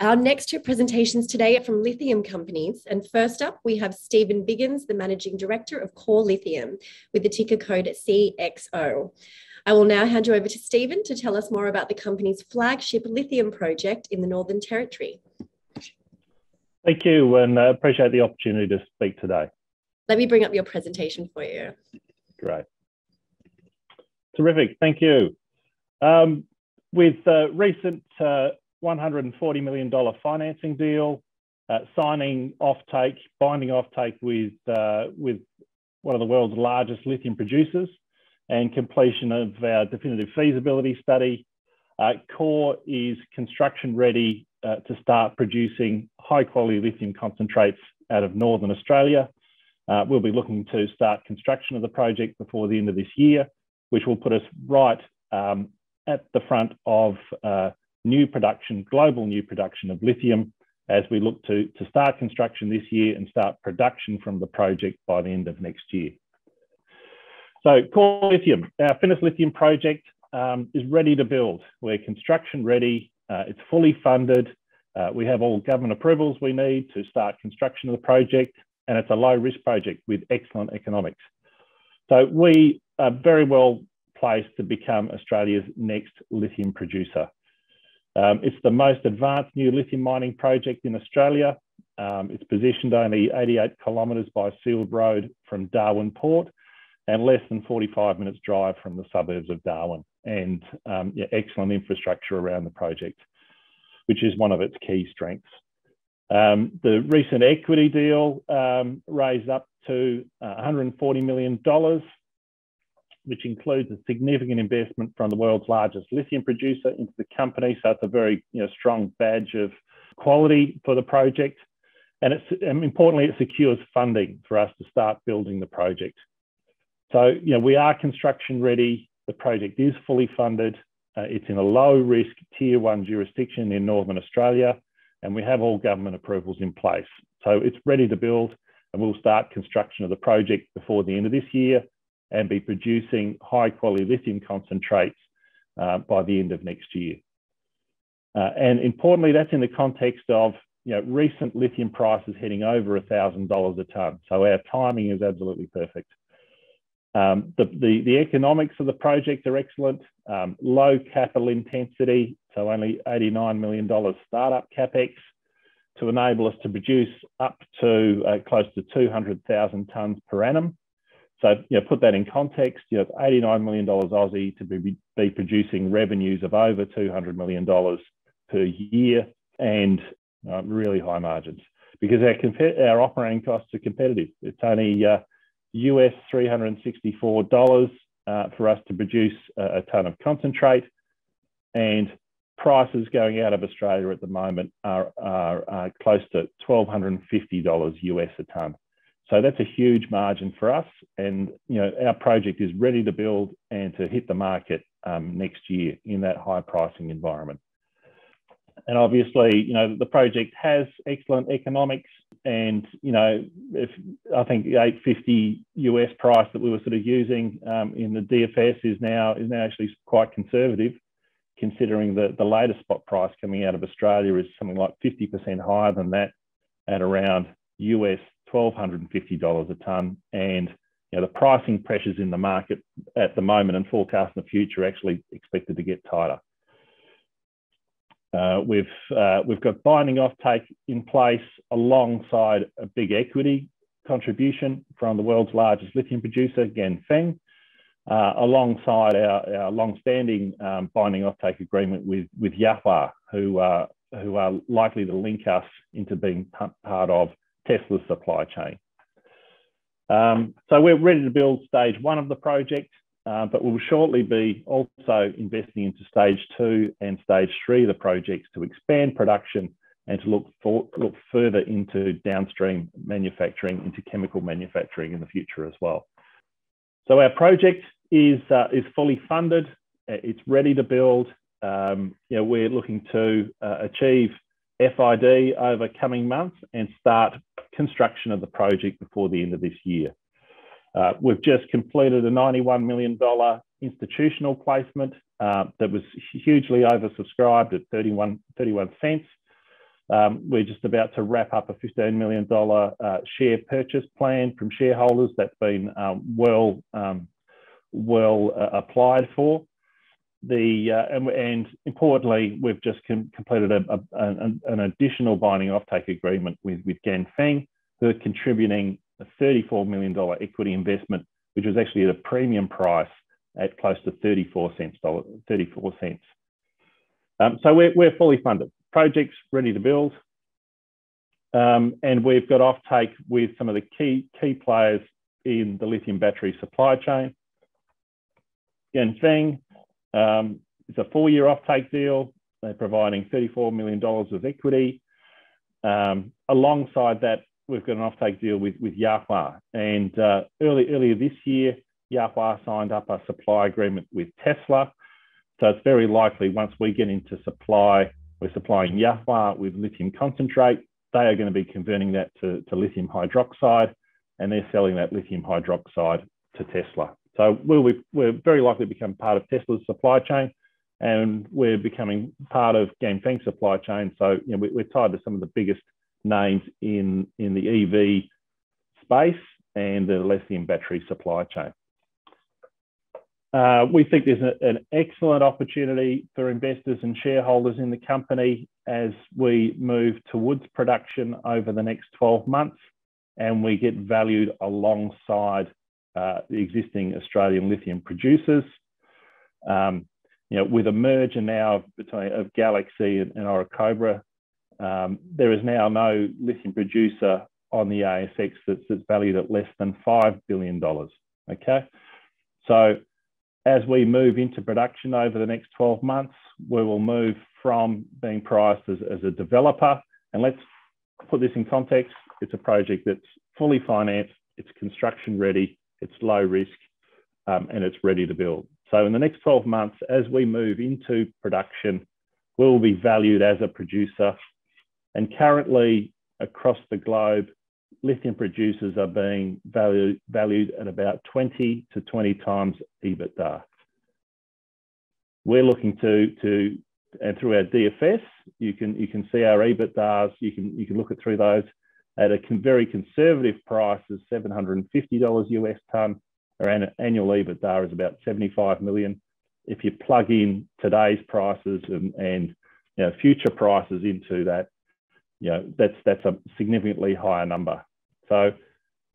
Our next two presentations today are from lithium companies. And first up, we have Stephen Biggins, the Managing Director of Core Lithium, with the ticker code CXO. I will now hand you over to Stephen to tell us more about the company's flagship lithium project in the Northern Territory. Thank you, and I appreciate the opportunity to speak today. Let me bring up your presentation for you. Great. Terrific, thank you. Um, with uh, recent uh, $140 million financing deal, uh, signing offtake, binding offtake with, uh, with one of the world's largest lithium producers, and completion of our definitive feasibility study. Uh, Core is construction ready uh, to start producing high quality lithium concentrates out of Northern Australia. Uh, we'll be looking to start construction of the project before the end of this year, which will put us right um, at the front of uh, new production, global new production of lithium as we look to, to start construction this year and start production from the project by the end of next year. So Core Lithium, our Finniss Lithium project um, is ready to build. We're construction ready, uh, it's fully funded. Uh, we have all government approvals we need to start construction of the project and it's a low risk project with excellent economics. So we are very well placed to become Australia's next lithium producer. Um, it's the most advanced new lithium mining project in Australia. Um, it's positioned only 88 kilometres by sealed road from Darwin Port and less than 45 minutes drive from the suburbs of Darwin and um, yeah, excellent infrastructure around the project, which is one of its key strengths. Um, the recent equity deal um, raised up to uh, $140 million which includes a significant investment from the world's largest lithium producer into the company. So it's a very you know, strong badge of quality for the project. And it's and importantly, it secures funding for us to start building the project. So, you know, we are construction ready. The project is fully funded. Uh, it's in a low risk tier one jurisdiction in Northern Australia, and we have all government approvals in place. So it's ready to build, and we'll start construction of the project before the end of this year and be producing high quality lithium concentrates uh, by the end of next year. Uh, and importantly, that's in the context of you know, recent lithium prices heading over $1,000 a tonne. So our timing is absolutely perfect. Um, the, the, the, economics of the project are excellent, um, low capital intensity, so only $89 million startup capex to enable us to produce up to uh, close to 200,000 tonnes per annum. So, you know, put that in context, you know, $89 million Aussie to be, be producing revenues of over $200 million per year and uh, really high margins because our, our operating costs are competitive. It's only uh, US $364 uh, for us to produce a, a ton of concentrate and prices going out of Australia at the moment are, are, are close to $1,250 US a ton. So that's a huge margin for us. And you know, our project is ready to build and to hit the market um, next year in that high pricing environment. And obviously, you know, the project has excellent economics. And you know, if I think the 850 US price that we were sort of using um, in the DFS is now is now actually quite conservative, considering that the latest spot price coming out of Australia is something like 50% higher than that, at around US $1,250 a tonne. And you know, the pricing pressures in the market at the moment and forecast in the future actually expected to get tighter. Uh, we've, uh, we've got binding offtake in place alongside a big equity contribution from the world's largest lithium producer, Ganfeng, uh, alongside our, our long-standing um, binding offtake agreement with, with Yahua, who, are who are likely to link us into being part of Tesla's supply chain. Um, so we're ready to build stage one of the project, uh, but we'll shortly be also investing into stage two and stage three of the projects to expand production and to look for, look further into downstream manufacturing, into chemical manufacturing in the future as well. So our project is uh, is fully funded. It's ready to build. Um, you know, we're looking to uh, achieve FID over coming months and start construction of the project before the end of this year. Uh, we've just completed a $91 million institutional placement uh, that was hugely oversubscribed at 31, 31 cents. Um, we're just about to wrap up a $15 million uh, share purchase plan from shareholders that's been um, well, um, well uh, applied for. The, uh, and, and, importantly, we've just com completed a, a, an, an additional binding offtake agreement with, with Ganfeng, who are contributing a $34 million equity investment, which was actually at a premium price at close to 34 cents. 34 cents. Um, so we're, we're fully funded. Projects ready to build. Um, and we've got offtake with some of the key, key players in the lithium battery supply chain. Ganfeng um, it's a four-year offtake deal. They're providing $34 million of equity. Um, alongside that, we've got an offtake deal with, with Yahua. And uh, early, earlier this year, Yahua signed up a supply agreement with Tesla. So it's very likely once we get into supply, we're supplying Yahua with lithium concentrate. They are going to be converting that to, to lithium hydroxide, and they're selling that lithium hydroxide to Tesla. So we'll be, we're very likely to become part of Tesla's supply chain, and we're becoming part of Ganfeng's supply chain. So you know, we, are tied to some of the biggest names in, in the EV space and the lithium battery supply chain. Uh, we think there's a, an excellent opportunity for investors and shareholders in the company as we move towards production over the next 12 months and we get valued alongside uh, the existing Australian lithium producers. Um, you know, with a merger now between of Galaxy and, and Orocobre, um, there is now no lithium producer on the ASX that's, that's valued at less than $5 billion. Okay. So as we move into production over the next 12 months, we will move from being priced as, as a developer. And let's put this in context. It's a project that's fully financed, it's construction ready, it's low risk, um, and it's ready to build. So in the next 12 months, as we move into production, we'll be valued as a producer. And currently across the globe, lithium producers are being valued, valued at about 20 to 20 times EBITDA. We're looking to, to and through our DFS, you can, you can see our EBITDAs, you can, you can look it through those at a very conservative price of $750 US ton. Our annual EBITDA is about 75 million. If you plug in today's prices and, and you know, future prices into that, you know, that's, that's a significantly higher number. So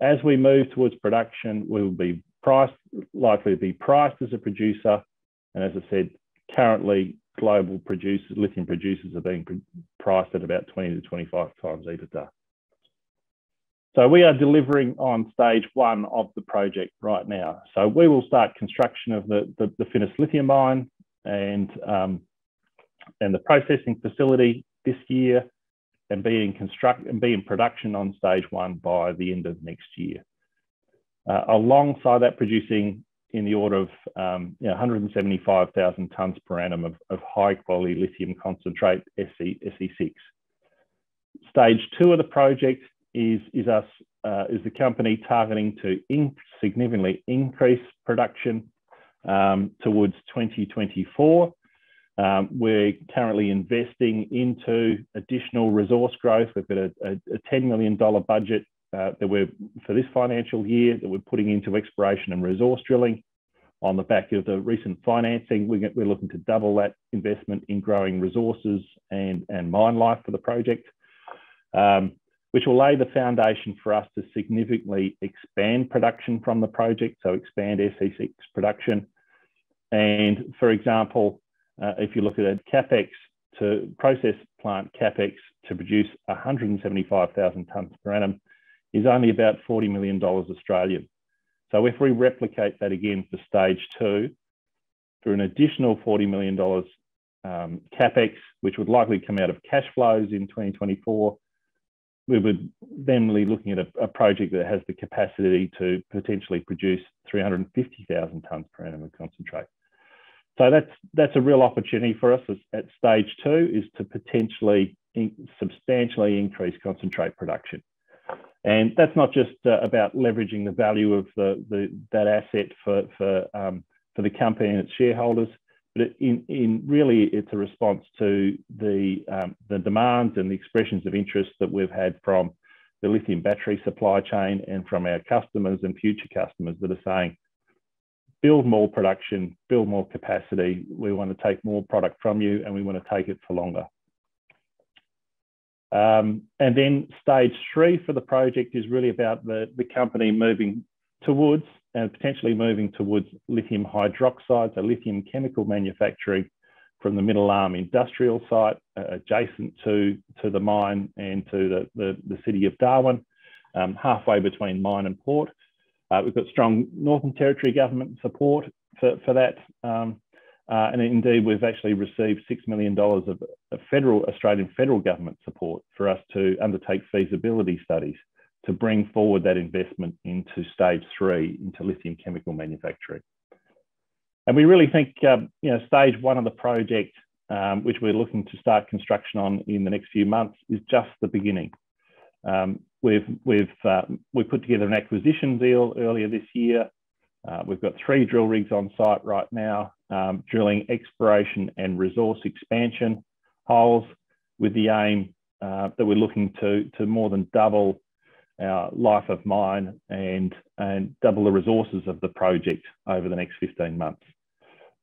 as we move towards production, we will be priced, likely to be priced as a producer. And as I said, currently global producers, lithium producers are being priced at about 20 to 25 times EBITDA. So we are delivering on stage one of the project right now. So we will start construction of the, the, the Finniss lithium mine and, um, and the processing facility this year and be in construct and be in production on stage one by the end of next year. Uh, alongside that, producing in the order of um, you know, 175,000 tonnes per annum of, of, high quality lithium concentrate SC, SC6. Stage two of the project is, is us, uh, is the company targeting to in significantly increase production um, towards 2024. Um, we're currently investing into additional resource growth. We've got a, a, a $10 million budget uh, that we're for this financial year that we're putting into exploration and resource drilling. On the back of the recent financing, we're, we're looking to double that investment in growing resources and, and mine life for the project. Um, which will lay the foundation for us to significantly expand production from the project, so expand SC6 production. And for example, uh, if you look at it, capex to process plant capex to produce 175,000 tonnes per annum is only about $40 million Australian. So if we replicate that again for stage two, for an additional $40 million um, capex, which would likely come out of cash flows in 2024, we would then be looking at a, a, project that has the capacity to potentially produce 350,000 tonnes per annum of concentrate. So that's that's a real opportunity for us at stage two is to potentially in, substantially increase concentrate production. And that's not just uh, about leveraging the value of the, the that asset for, for, um, for the company and its shareholders, but in, in really it's a response to the, um, the demands and the expressions of interest that we've had from the lithium battery supply chain and from our customers and future customers that are saying, build more production, build more capacity. We want to take more product from you and we want to take it for longer. Um, and then stage three for the project is really about the, the company moving towards and potentially moving towards lithium hydroxide, so lithium chemical manufacturing from the Middle Arm industrial site uh, adjacent to, to the mine and to the, the, the city of Darwin, um, halfway between mine and port. Uh, we've got strong Northern Territory government support for, for that. Um, uh, and indeed, we've actually received $6 million of, federal Australian federal government support for us to undertake feasibility studies to bring forward that investment into stage three, into lithium chemical manufacturing. And we really think, um, you know, stage one of the project, um, which we're looking to start construction on in the next few months, is just the beginning. Um, we've we've uh, we put together an acquisition deal earlier this year. Uh, we've got three drill rigs on site right now, um, drilling exploration and resource expansion holes, with the aim uh, that we're looking to to more than double our life of mine and and double the resources of the project over the next 15 months.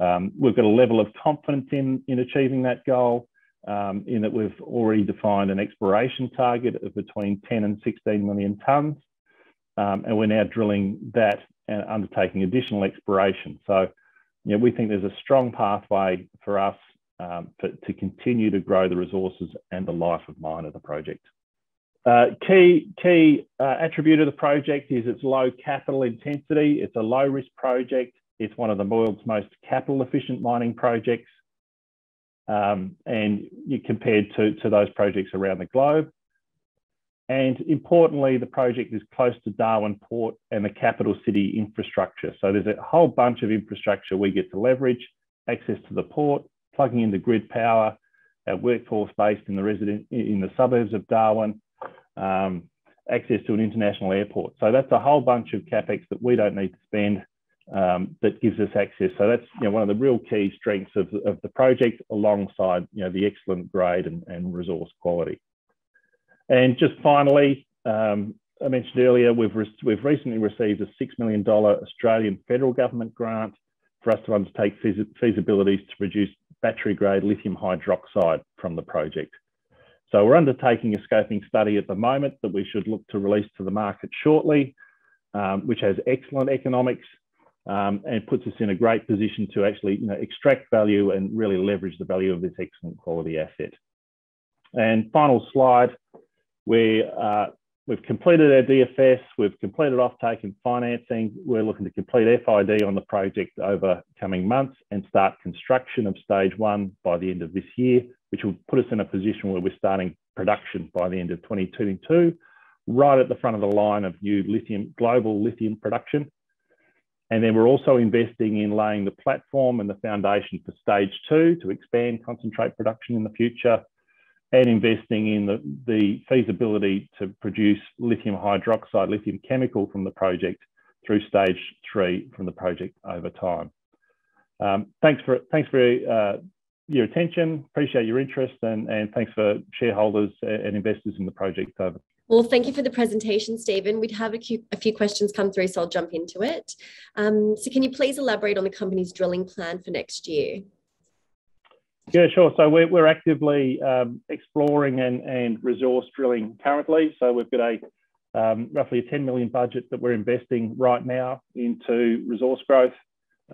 Um, we've got a level of confidence in in achieving that goal um, in that we've already defined an exploration target of between 10 and 16 million tonnes. Um, and we're now drilling that and undertaking additional exploration. So, you know, we think there's a strong pathway for us um, for, to continue to grow the resources and the life of mine of the project. Uh, key key uh, attribute of the project is its low capital intensity. It's a low risk project. It's one of the world's most capital efficient mining projects um, and you compared to, to those projects around the globe. And importantly, the project is close to Darwin Port and the capital city infrastructure. So there's a whole bunch of infrastructure we get to leverage, access to the port, plugging into grid power, our workforce based in the resident in the suburbs of Darwin, um, access to an international airport. So that's a whole bunch of capex that we don't need to spend um, that gives us access. So that's you know, one of the real key strengths of, of the project alongside you know, the excellent grade and, and resource quality. And just finally, um, I mentioned earlier, we've, re we've recently received a $6 million Australian federal government grant for us to undertake feasibilities to produce battery grade lithium hydroxide from the project. So we're undertaking a scoping study at the moment that we should look to release to the market shortly, um, which has excellent economics um, and puts us in a great position to actually you know, extract value and really leverage the value of this excellent quality asset. And final slide, we, uh, we've completed our DFS, we've completed offtake and financing. We're looking to complete FID on the project over coming months and start construction of stage one by the end of this year, which will put us in a position where we're starting production by the end of 2022, right at the front of the line of new lithium, global lithium production. And then we're also investing in laying the platform and the foundation for stage two to expand concentrate production in the future and investing in the, the feasibility to produce lithium hydroxide, lithium chemical from the project through stage three from the project over time. Um, thanks for, thanks for uh, your attention, appreciate your interest and, and thanks for shareholders and investors in the project over well, thank you for the presentation, Stephen. We'd have a few, a few questions come through, so I'll jump into it. Um, so can you please elaborate on the company's drilling plan for next year? Yeah, sure. So we're, we're actively um, exploring and, and resource drilling currently. So we've got a um, roughly a 10 million budget that we're investing right now into resource growth.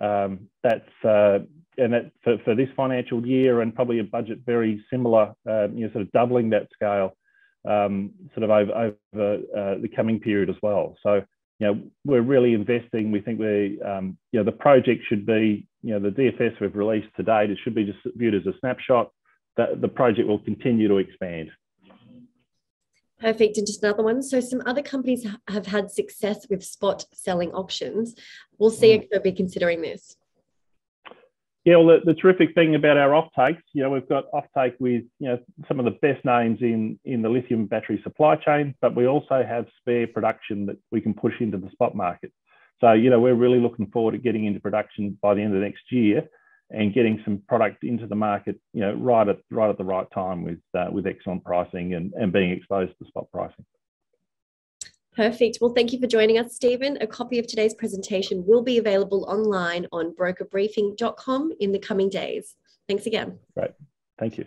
Um, that's uh, and that for, for this financial year and probably a budget very similar, uh, you know, sort of doubling that scale um, sort of over, over uh, the coming period as well. So, you know, we're really investing. We think we, um, you know, the project should be, you know, the DFS we've released to date, it should be just viewed as a snapshot. That the project will continue to expand. Perfect. And just another one. So some other companies have had success with spot selling options. We'll CXO mm. be considering this? Yeah, well, the, the, terrific thing about our offtakes, you know, we've got offtake with, you know, some of the best names in, in the lithium battery supply chain, but we also have spare production that we can push into the spot market. So, you know, we're really looking forward to getting into production by the end of next year and getting some product into the market, you know, right at right at the right time with uh, with excellent pricing and, and being exposed to spot pricing. Perfect. Well, thank you for joining us, Stephen. A copy of today's presentation will be available online on brokerbriefing.com in the coming days. Thanks again. Great. Thank you.